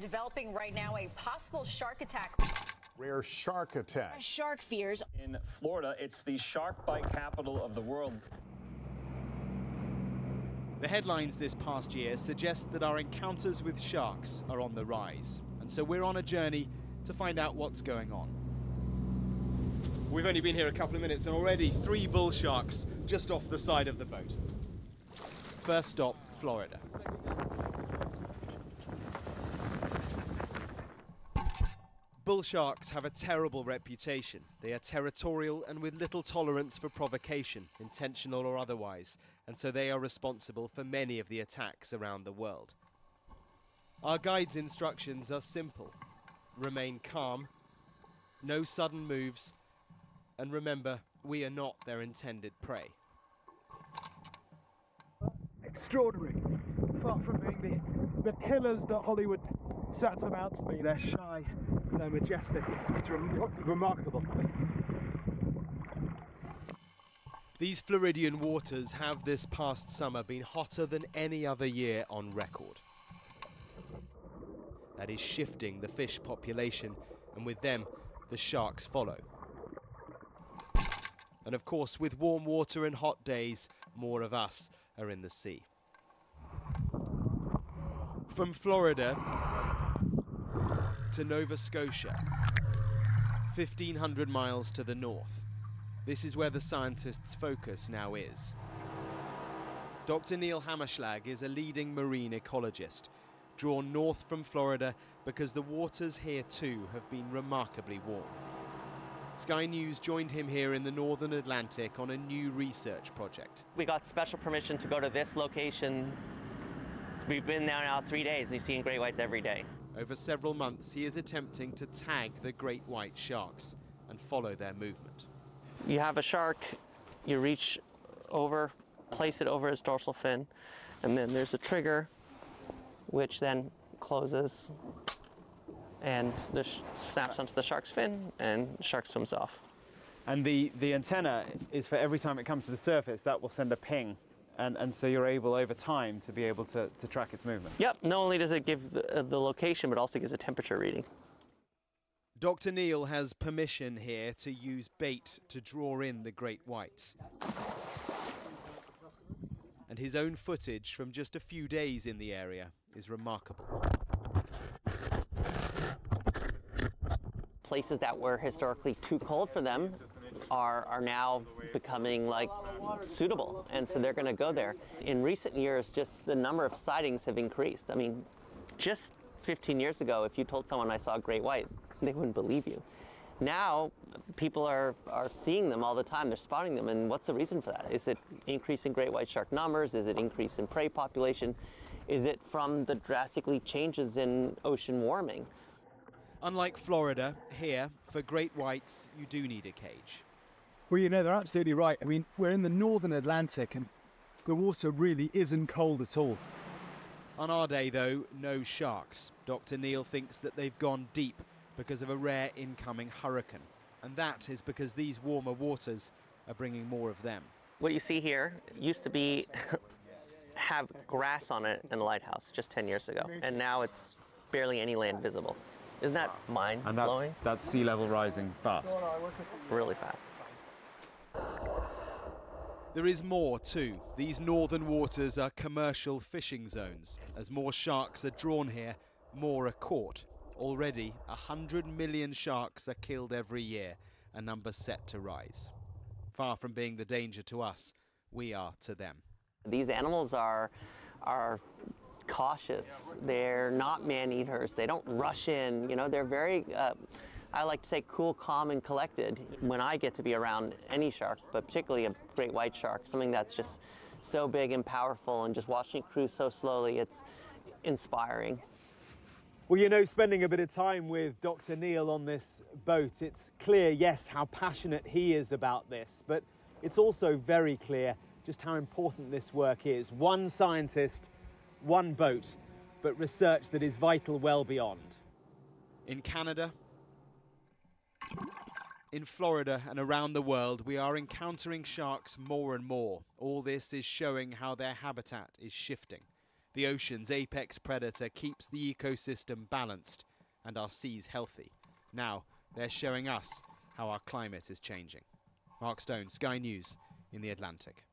Developing right now a possible shark attack. Rare shark attack. Shark fears. In Florida, it's the shark bite capital of the world. The headlines this past year suggest that our encounters with sharks are on the rise. And so we're on a journey to find out what's going on. We've only been here a couple of minutes and already three bull sharks just off the side of the boat. First stop, Florida. Bull sharks have a terrible reputation. They are territorial and with little tolerance for provocation, intentional or otherwise, and so they are responsible for many of the attacks around the world. Our guide's instructions are simple remain calm, no sudden moves, and remember, we are not their intended prey. Extraordinary. Far from being the, the pillars that Hollywood sets them out to be, they're shy, they're majestic, it's rem- remarkable. These Floridian waters have this past summer been hotter than any other year on record. That is shifting the fish population, and with them, the sharks follow. And of course, with warm water and hot days, more of us are in the sea. From Florida to Nova Scotia, 1500 miles to the north, this is where the scientists' focus now is. Dr. Neil Hammerschlag is a leading marine ecologist, drawn north from Florida because the waters here too have been remarkably warm. Sky News joined him here in the northern Atlantic on a new research project. We got special permission to go to this location. We've been there now three days and we've seen great whites every day. Over several months, he is attempting to tag the great white sharks and follow their movement. You have a shark, you reach over, place it over his dorsal fin, and then there's a trigger which then closes and the sh- snaps onto the shark's fin and the shark swims off. And the, the antenna is for every time it comes to the surface, that will send a ping. And, and so you're able over time to be able to, to track its movement. Yep, not only does it give the, uh, the location, but also gives a temperature reading. Dr. Neil has permission here to use bait to draw in the great whites. And his own footage from just a few days in the area is remarkable. Places that were historically too cold for them are, are now becoming like suitable, and so they're going to go there. In recent years, just the number of sightings have increased. I mean, just 15 years ago, if you told someone I saw a great white, they wouldn't believe you. Now, people are, are seeing them all the time. They're spotting them, and what's the reason for that? Is it increase in great white shark numbers? Is it increase in prey population? Is it from the drastically changes in ocean warming? Unlike Florida, here, for great whites, you do need a cage. Well, you know, they're absolutely right. I mean, we're in the northern Atlantic and the water really isn't cold at all. On our day, though, no sharks. Dr. Neil thinks that they've gone deep because of a rare incoming hurricane. And that is because these warmer waters are bringing more of them. What you see here used to be have grass on it in a lighthouse just 10 years ago, and now it's barely any land visible. Isn't that mind blowing? And that's, that's sea level rising fast. Really fast. There is more too. These northern waters are commercial fishing zones. As more sharks are drawn here, more are caught. Already, 100 million sharks are killed every year, a number set to rise. Far from being the danger to us, we are to them. These animals are are cautious. They're not man eaters. They don't rush in. You know, they're very. Uh, I like to say cool, calm, and collected when I get to be around any shark, but particularly a great white shark, something that's just so big and powerful, and just watching it cruise so slowly, it's inspiring. Well, you know, spending a bit of time with Dr. Neil on this boat, it's clear, yes, how passionate he is about this, but it's also very clear just how important this work is. One scientist, one boat, but research that is vital well beyond. In Canada, in Florida, and around the world, we are encountering sharks more and more. All this is showing how their habitat is shifting. The ocean's apex predator keeps the ecosystem balanced and our seas healthy. Now they're showing us how our climate is changing. Mark Stone, Sky News in the Atlantic.